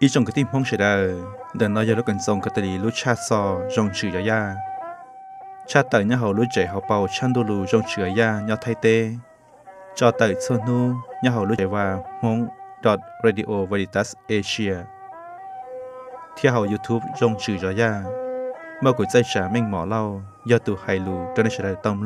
ý trong cái tim mong sẽ đờ đừng nói giờ lúc cần sông cái cha so trong chữ ya. Cha tờ nhà hậu lúc trẻ học bầu chăn đô lù trong chữ nhau thay tê. Cho tờ sơn nu, nhà hậu lúc trẻ và dot radio veritas asia. Theo youtube trong chữ ya ya. Mà của dây trả mình mỏ lâu do tụ hài lù, cho nên sẽ tâm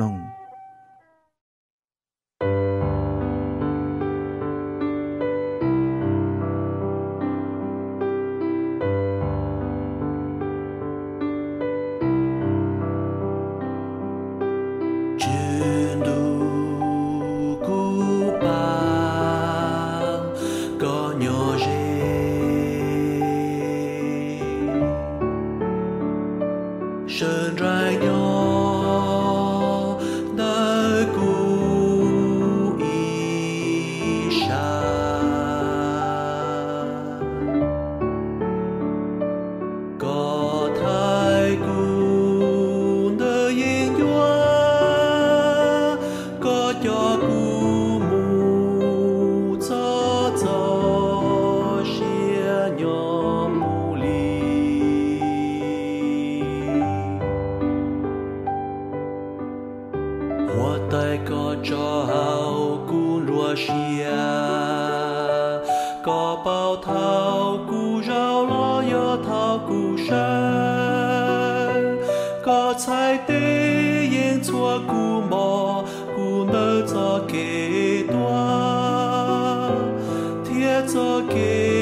forgive.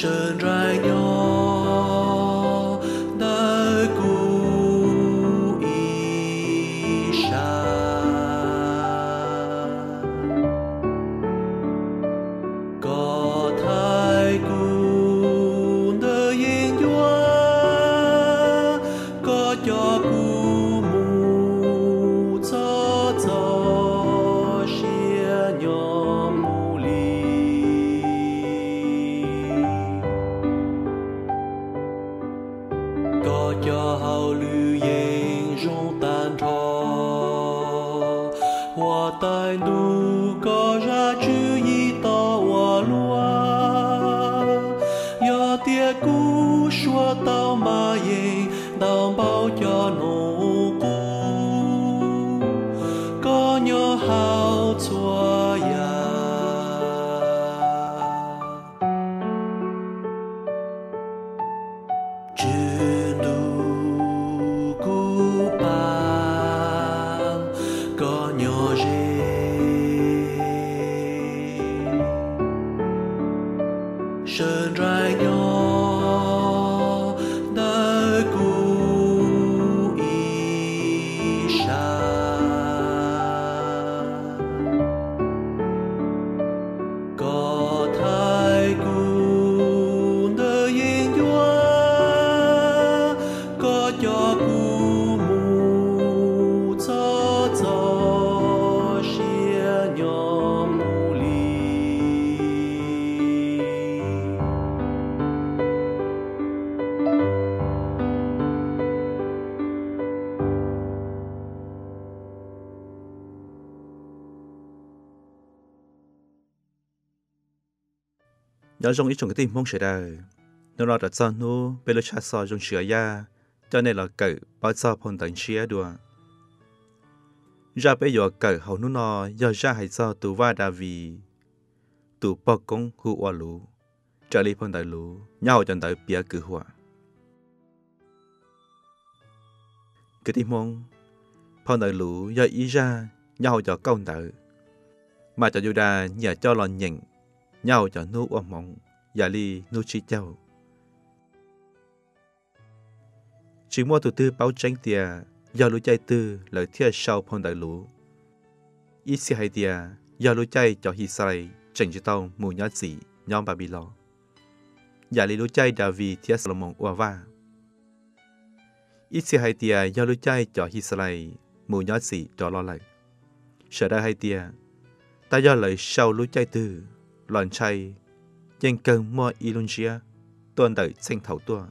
should run. Hao chua nhớ trong ít trong cái tim mong sẽ đời nó là đặt cho nu bây giờ cha so trong sửa ya cho nên là cỡ bao giờ phong tận chia đùa. Ra bây giờ cỡ hầu nu nó giờ ra hay sao tụ va đà vì. Tụ bọc công hữu hoa lũ trở đi phong tận lũ, nhau chân tới bia cử hòa cái tim mong, phong tận lũ giờ ý ra, nhau cho công tử mà cho dù đà nhờ cho lòn nhịn nhau cho nu ôm mộng giả li nu chi châu chỉ mua tụ tư báo tranh tia do lũ chạy tư lời thiết sau phong đại lũ. Ít xì hay tia do lũ chạy cho hi sai chỉnh cho tàu mù nhát gì nhóm bà bị lo giả li lũ chạy đã vì thiết Solomon ua va. Ít xì hay tia do lũ chạy cho hi sai, mù nhát gì đó lo lại sợ đã hay tia, ta do lời sau lũ chạy tư lòn chay dành cần mua ilungia tuần đợi sinh thảo tua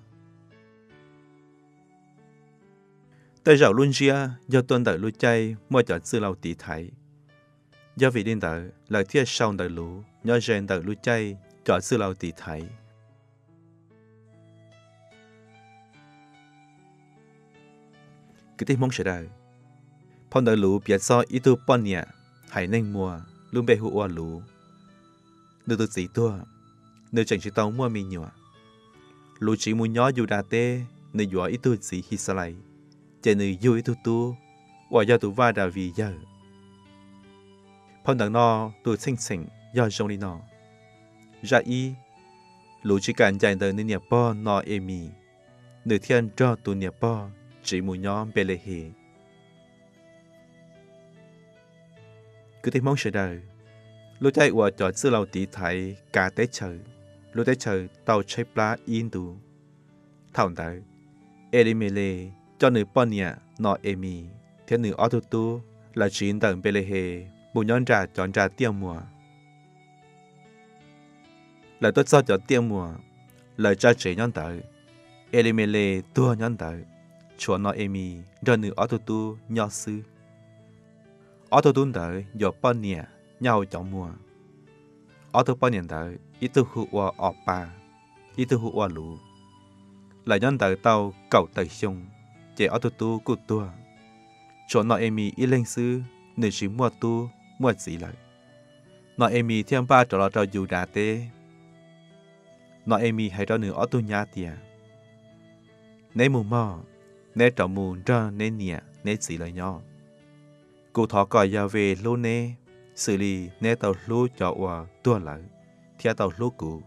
tới rào lungia do tuần đợi lũ chay mua cho sư lâu tỷ thái. Do vị điên đợi lời thiết sau đợi lũ nhớ rèn đợi lũ chay cho sư lâu tỷ thái. Cái tiếng mong sẽ đời phong đợi lũ biết so ít tu bọn nhẹ hãy nên mua luôn bê hụ lũ nữ tự sĩ tua nữ chẳng chỉ tao mua mì nhỏ. Lũ chỉ muốn nhỏ dù đà tê, nữ dọa ít tôi sĩ hi sa lại. Chạy nữ yêu ít tu tu và do tu va đà vì giờ. Phong đằng no tu sinh sinh do trong đi nọ ra y, lũ chỉ cần dành đời nữ nhà po nó emi nữ thiên cho tu nhà po chỉ muốn nhỏ bê lệ hề. Cứ thấy mong sẽ đời lúc chạy qua cho sư lâu tí thái cả tế chờ, lúc tế chờ tàu chạy plá in tù thảo đời Elimele cho nữ bọn nhà nó emi thế nữ ở là chuyện tận bê hề bù nhón ra chọn ra tiêu mùa. Lời tốt cho cho tiêu mùa lời cha trẻ nhón tới Elimele tua nhón tới chúa nó emi cho nữ ở tu tu nhỏ sư. Ở tu tu tới giờ bọn nhau chọn mùa. Ở thứ bao nhiêu tới ít thứ hụt qua ọp ba ít thứ hụt qua lũ. Lại nhận tới tàu cầu tài sông chỉ ở thứ tu cụ tua. Chỗ nọ em ít lên sư nửa chỉ mua tu mua gì lại nọ em thêm ba trò lo trò dù đá tê. Nọ em hay trò nửa ở tu nhà tiề nế mù mò nế trò mù ra, nế nịa nế gì lại nhau cụ thọ còi giờ về lô nê xử lý nê tàu lú cho hòa tua lại, theo tàu lú cũ.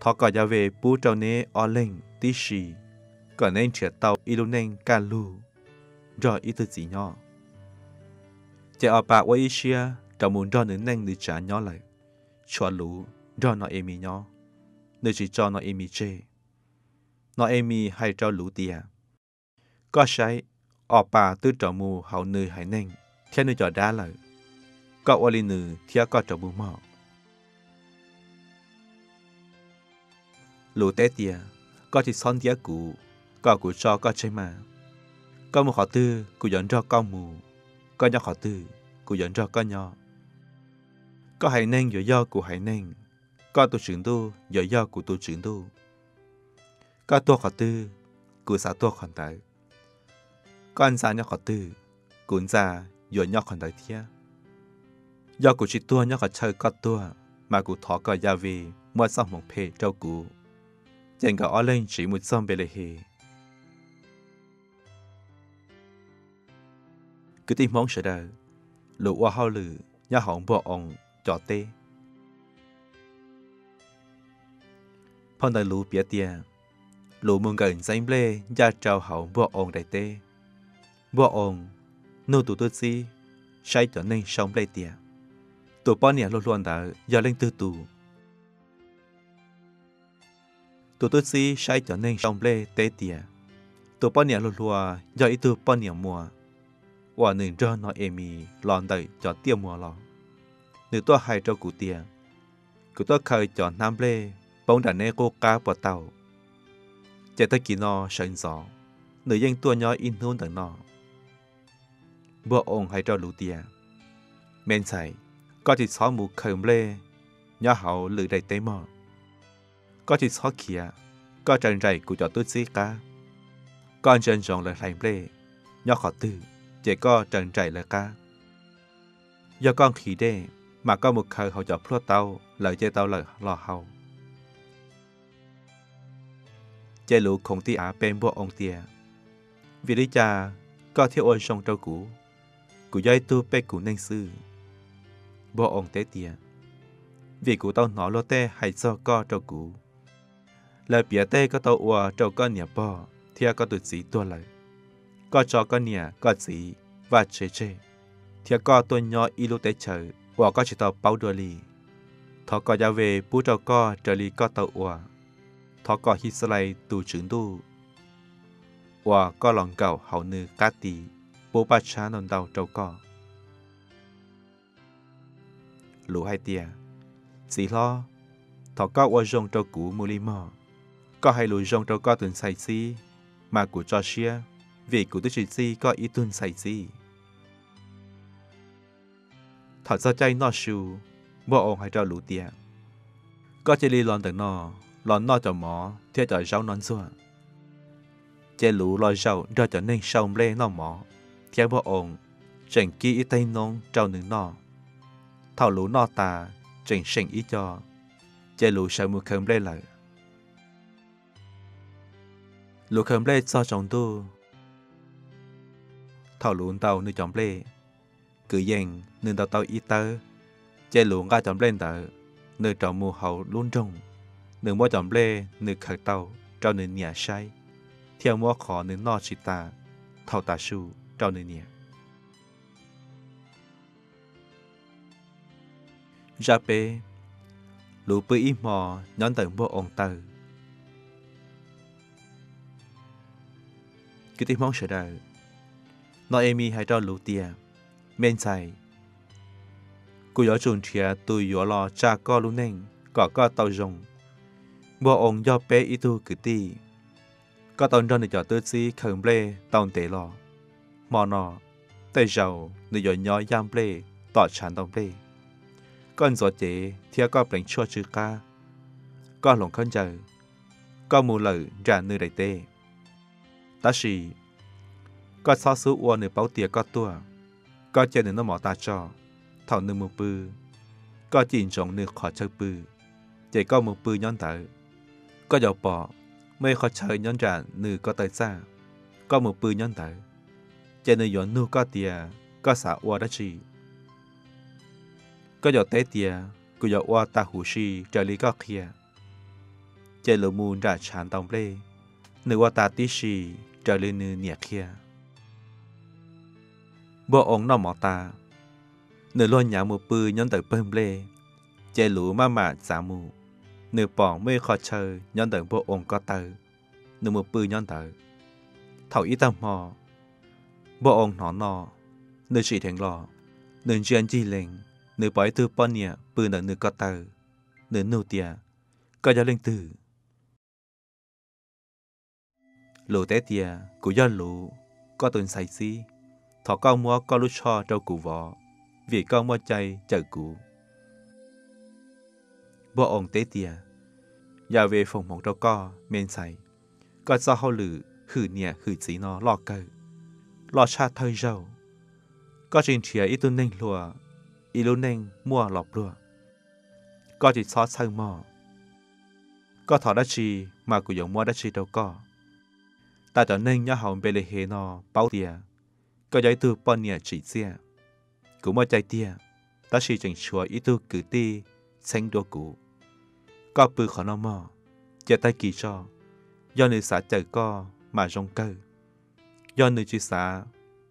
Thọ gọi ra về bú trâu nê o lên tí xì, còn nên trẻ tàu y lô nên ca lù, rồi ít tư gì nhỏ. chạy ở bạc quay xia, trâu muốn cho nữ nên nữ trả nhỏ lại, cho lú rồi nó êm nhỏ, nữ chỉ cho nó êm chê. Nó êm hay cho lú tìa. Có sai, ở bà tư trọng mù hậu nữ hải nên, theo nữ cho đá lại. Có ô lý nữ theo có trò bù mò. Lũ tế tìa, có chỉ son tìa cũ, có của cho có chơi mà có một họ tư của dẫn cho con mù. Có nhau họ tư của dẫn cho con nhỏ. Có hãy nên do do của hãy nên có tu trưởng tu do do của tu trưởng tu có tu họ tư của xã tu hoàn tại có anh xã nhau họ tư của già do nhau hoàn tại thia do cụ chỉ tua nhớ cả chơi có tua, mà cụ thọ cả gia vị mua xong một phê trâu cụ chẳng cả ở lên chỉ một xong bề lề hì. Cứ tìm mong sợ đời lũ qua hao lử nhà hỏng bộ ông cho tê. Phong đời lũ bia tiền lũ mừng gần danh lê, gia trao hậu bộ ông đại tê. Bộ ông nô tụ tôi si sai trở nên sống lê tiền tụ bao nhiêu luôn luôn đã giờ lên tư tụ tụ tôi si sai cho nên sống lê tê tiền tụ bao nhiêu luôn luôn giờ ít tụ bao nhiêu mùa ว่าหนึ่งเจ้าน้อยเอมีหลอนได้จอดเตี้ยมัวหลอหนึ่งตัวไฮเจ้ากูเตียกูตัวเคยจอดน้ำเล่ปงดันเนโกกาปวดเต่าเจตกินอเฉินสองหนึ่งยังตัวน้อยอินนู่นแต่นอบัวองค์ให้เจ้ารู้เตียเมนใส่ ก็จิตซ้อหมูเคิมเล่ย่อเหาหรือใดเตมอก็จิตซ้อเขียก็จันใจกูจอดตุ้ดซีกาก่อนเชิญชงเลยไทเล่ย่อขอตื้อเจก็จังใจเลยกาย่อก้องขี่เด้มาก็มุกเคยเขาจอดพลวดเต้าเลยเจเต้าเลยรอเฮาเจหลูคงที่อาเป็นบัวองเตีย วิริจาก็เที่ยวโอนชงเจ้ากู กูย้ายตู้ไปกูนั่งซื้อ bỏ ông tế tìa. Vì cụ tao nó lô tê hay do co cho cũ. Lời bia tê có tao ua cho con nhà bò, thì có tụt sĩ tua lợi có cho con nhà có gì và chế chế thì có tôi nhỏ ilu tế chờ ua có chỉ tao bao đua lì. Thọ có giá về bú cho co trở lì có tao ua. Thọ có hít slại tù trưởng tu ua có lòng cầu hậu nữ cá tì bố ba cha non đầu trâu co lũ hai tia chỉ lo thọ có ua rong trâu cũ mù li mò có hai lũ rong trâu có tuần sai si mà của cho xia vì cụ tôi chỉ si có ý tuân xảy si. thọ sao chay nó sưu, bộ ông hay trâu lũ tia Có chỉ li lon tầng nó, lon nó cho mỏ, theo cho rau non xua. Chế lũ lo rau ra cho nên sông lê nó mỏ, theo bộ ông, chẳng kỹ ý tay nông trâu nướng nó. Thảo lũ no ta, trình sinh ý cho, chế lũ sợ mù khẩm lê lợi. Lũ khẩm lê cho chồng tu, thảo lũ tàu nơi chồng lê cứ dành nơi tàu tàu y tơ chạy lũ ga chồng lên tờ nơi trọng mù hậu luôn trông nơi mua chồng lê nơi khởi tàu trao nơi nhà say theo mua khó nơi no chỉ ta thảo tà su trao nơi nhà ra bê. Lũ bự y mò, nhón tận bộ ông tờ. Cứ tìm mong sợ đời. Nói em hay cho lũ tia men sai cô gió chuẩn trìa tôi gió lo cha co lũ neng có co tàu rồng. Bộ ông do bé y tu cứ tì. Có tàu cho được cho tôi si khẩn ble tàu tế lo mò nọ tay giàu được gió nhỏ yam ble tỏ chán tàu ble con gió chế thì có bệnh chua chữ ca có lòng khăn chờ có mù lử ra nơi đại tê ta sĩ có sao số ua nửa bảo tiệt có tua có chơi nửa nó mỏ ta cho thảo nửa một bư có chỉ trồng nửa khó chơi bư chỉ có một bư nhón tới có dầu bỏ mấy khó chơi nhón trả nửa có tới xa có một bư nhón tới chỉ nửa nhón nửa có tiệt có xả ua đó chi có dầu tế tiệt có dầu ua ta hủ xì trở lý có kia. Chỉ lửa mùn ra chán tông lê nửa ua ta tí xì trở lý nửa nhẹ kia. Bộ ông nó mỏ ta nửa luôn nhà một bư nhân tới bơm lê chế lũ mà mà giả mù. Nửa bỏ mê khó chờ nhân tới bộ ông có tờ nửa một bư nhân tới. Thảo ý tâm mò bộ ông nó nọ nửa chỉ thành lò nửa chuyện chi lệnh nửa bói tư bọn nhẹ bư nửa nửa có tờ nửa nụ tìa có giáo linh tử lù té tia cụ do lù có tuần sai xí thọ cao mua có lúc cho trâu cụ vỏ vì cao mua chay chờ cụ bộ ông té tia giờ về phòng một trâu co men sai có do hậu lử khử nhẹ khử chỉ nó lọ cơ lọ cha thời dầu có chuyện chia ít tu nên lùa ít lu nên mua lọp lùa có chỉ xót sâu mò có thọ đã chi mà cụ dùng mua đã chi đâu có ta cho nên nhớ hồng bê lê hê nó bao tia có giấy tu bọn nhà chỉ xe cụ mua chạy tia ta chỉ chẳng chúa ít tu cử ti xanh đua cụ có bự khó nó mò giờ tay kỳ cho do nữ xã chờ co mà rong cơ do nữ chỉ xã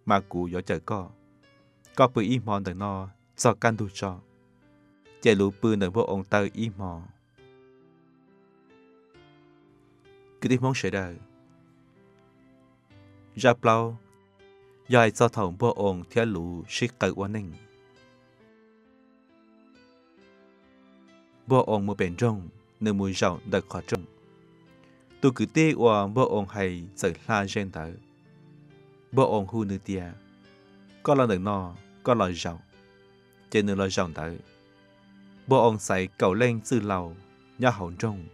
mà cụ gió chờ co có bự im mòn đời nó cho căn đủ cho chạy lũ bư nở bộ ông tơ y mò. Cứ đi mong sẽ đời. Ra plau dài cho thầu bộ ông theo lũ sĩ cờ quan ninh bộ ông một bền rong nơi mùi rau đặc khó trông tôi cứ tê qua bộ ông hay sợ la gen tờ bộ ông hu nữ tia. Có là được no, có là rau trên nơi lời rộng tới. bộ ông xảy cầu lên sư lầu nhỏ hồng trông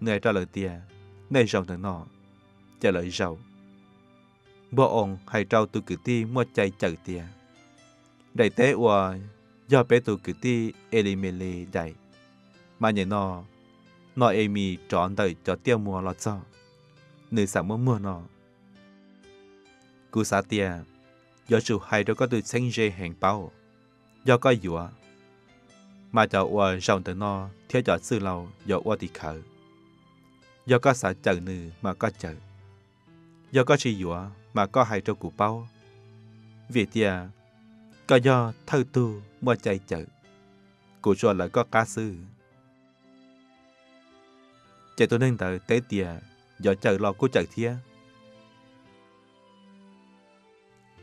nơi ra lời tia nơi rộng tới nọ. trả lời rộng bộ ông hãy trao tu cử ti mua chạy chạy tia đại tế ua, do bé tu cử ti elimele đại mà nhảy nọ nọ emi mi chọn cho tiêu mùa lọt cho. Nữ sản mưa mưa nọ. Cú sa tia do chủ hai đó có từ sinh dê hàng bao do có dùa mà cho ua rộng tự no theo cho sư lâu do ua thì khở do có xã chợ nư mà có chợ do có chi dùa mà có hai trâu cụ bao vì tia có do thơ tu mua chạy chợ cụ cho là có cá sư chạy tôi nên tới tế tia do chợ lo của chợ thia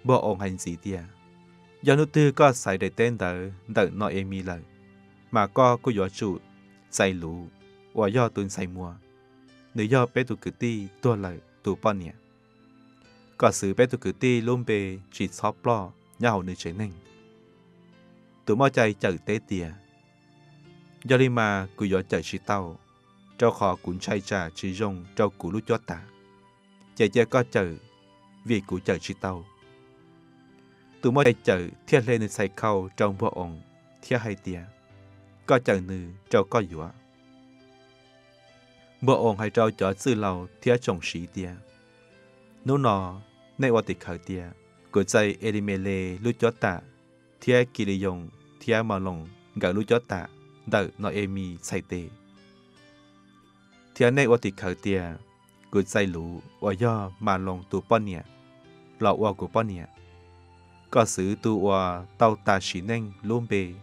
bộ ông hành gì tia do nước tư có xài để tên tới đợi nội em mi lời. Mà có cô gió chủ xài lũ và do tuần xài mùa. Nếu do bé tụ cử ti tua lời tụ bao nhiêu có sự bé tụ cử ti luôn bề chỉ shop lo nhà hậu nữ chế nên tụ mò chạy chở tế tia do đi mà cứ gió chở chỉ tàu cho khó cũng chạy trà chỉ rong cho cú lúc cho ta chạy chạy có chở, vì cú chở chỉ tàu. ตัวมอได้เจอเทียเลนใส่เข้าจองพระองค์ เทียให้เตีย ก็เจอนือเจ้าก็อยู่พระองค์ให้เจ้าจอดซื้อเราเทียจงสีเตียนูนนอในวติเขาเตียกูใจเอริเมเลลุจอตะ เทียกิริยง เทียมาลงกับลุจอตะเดอนอเอมีใส่เตเทียในวติเขาเตียกูใจรู้ว่าย่อมาลงตัวป้อนเนี่ยหลอกว่ากูป้อนเนี่ย có sự tụ wa tàu ta xí nên luôn bề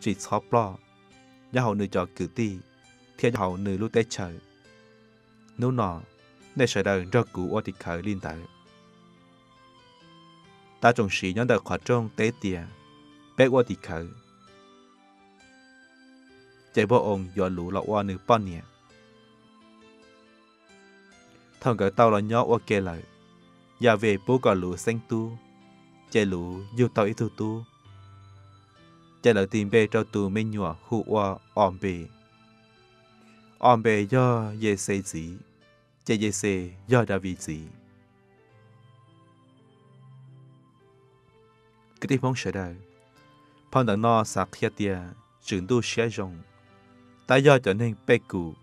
chỉ chóp lo nhà hậu nữ cho cử ti thiết hậu nữ lúc tết chờ, nô nọ nên sợ đời cho cụ wa tịch khởi liên tại ta trồng sĩ nhóm đời khóa trong tế tìa, bé qua tì khởi. Chạy bộ ông dọa lũ lọ qua nữ bao nhẹ. Thằng gỡ tao là nhỏ qua kê lại. Nhà về bố cả lũ xanh tu chế lũ dù tàu ít thu tu. Chế lỡ tìm bê trao tù mê nhùa khu oa ổm bê. Ổm bê do dê xê dĩ, chế dê xê do đà vị dĩ. Cái đi phong sở đời, phong đằng no sạc khía tìa, trưởng đu xé rộng, ta do trở nên bê cụ.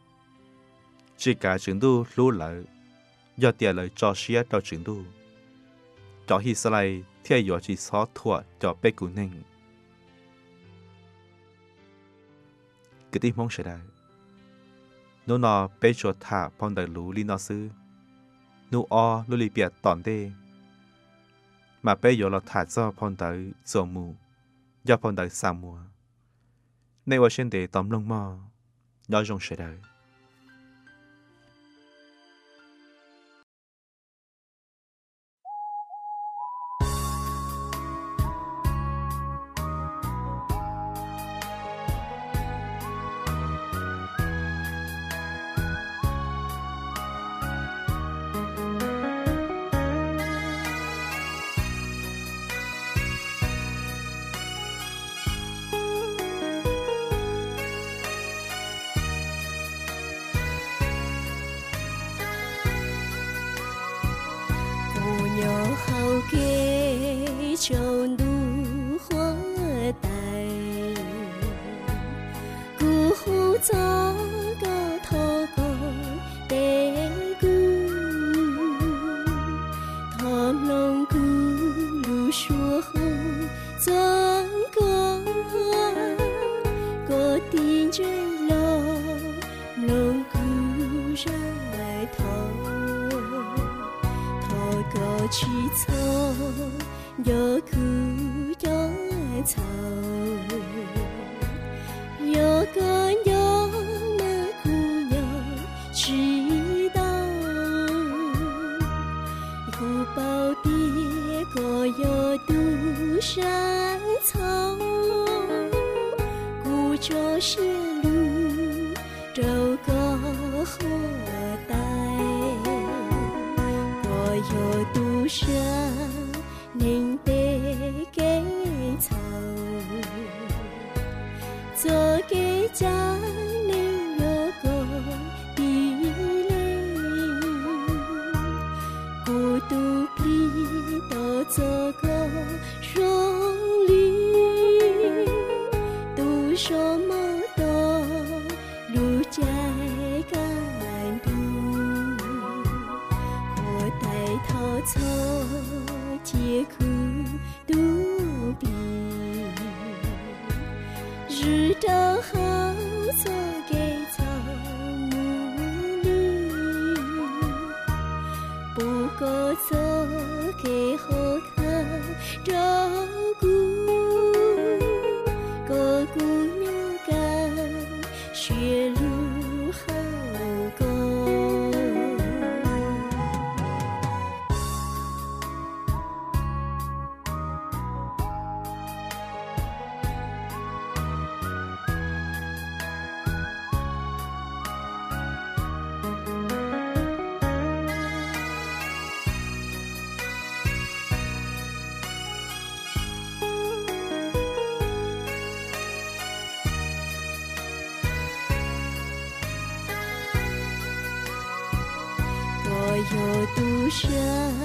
Chỉ cả trưởng đu lũ lợi, do tìa lợi cho xé trao trưởng đu. จอฮีสไลเที่ยหยอจีซอถั่วจอเปกุน่งกติมองเฉยได้โนนอเปชัวถาพองดักลูลีนอซื้อนูออลุลีเปียตอนเดมาเปยอลอถาดซอพองดักสมูยอพองดักสามัวในวอชินเดตอมลงมอยอจงเฉยได้ 走家。这